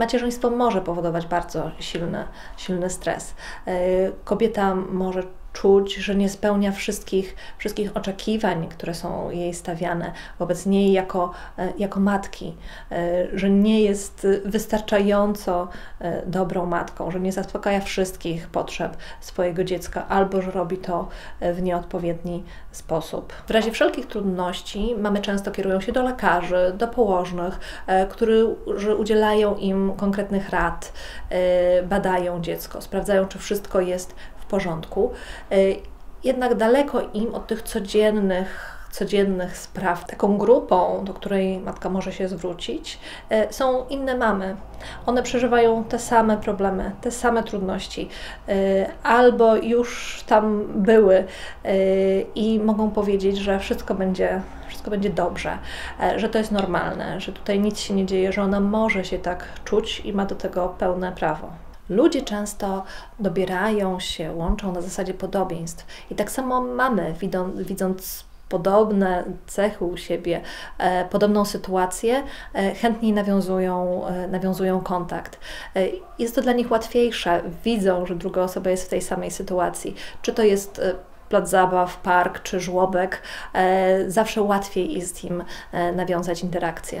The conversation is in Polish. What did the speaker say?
Macierzyństwo może powodować bardzo silny, silny stres. Kobieta może czuć, że nie spełnia wszystkich, wszystkich oczekiwań, które są jej stawiane wobec niej jako, e, jako matki, e, że nie jest wystarczająco e, dobrą matką, że nie zaspokaja wszystkich potrzeb swojego dziecka albo że robi to w nieodpowiedni sposób. W razie wszelkich trudności mamy często kierują się do lekarzy, do położnych, którzy udzielają im konkretnych rad, badają dziecko, sprawdzają, czy wszystko jest porządku. E, jednak daleko im od tych codziennych codziennych spraw. Taką grupą, do której matka może się zwrócić, e, są inne mamy. One przeżywają te same problemy, te same trudności, e, albo już tam były i mogą powiedzieć, że wszystko będzie, wszystko będzie dobrze, że to jest normalne, że tutaj nic się nie dzieje, że ona może się tak czuć i ma do tego pełne prawo. Ludzie często dobierają się, łączą na zasadzie podobieństw. I tak samo mamy, widząc podobne cechy u siebie, e, podobną sytuację, e, chętniej nawiązują, e, nawiązują kontakt. Jest to dla nich łatwiejsze, widzą, że druga osoba jest w tej samej sytuacji. Czy to jest plac zabaw, park czy żłobek, zawsze łatwiej jest im nawiązać interakcję.